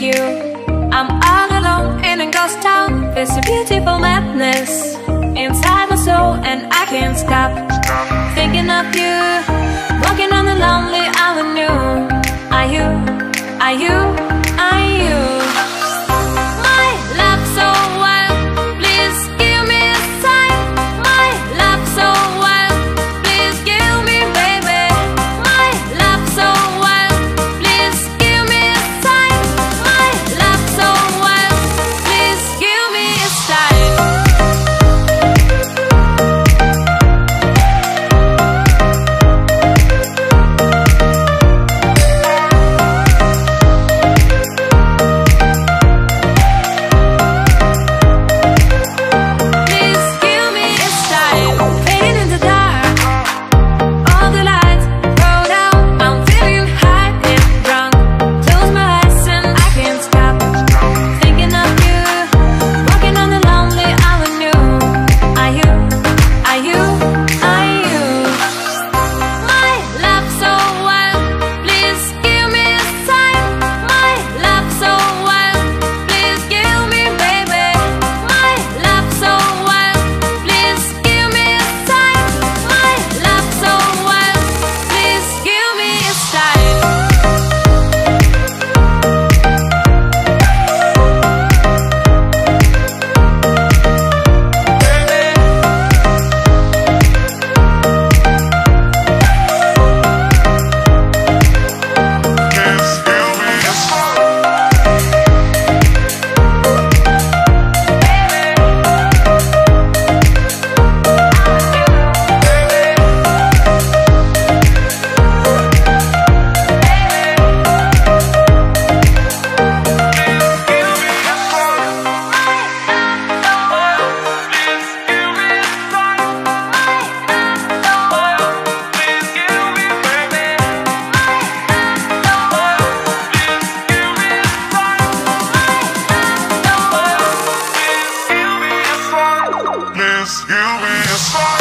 you. I'm all alone in a ghost town. It's a beautiful madness Inside my soul and I can't stop Thinking of you Walking on a lonely avenue. you'll be a star.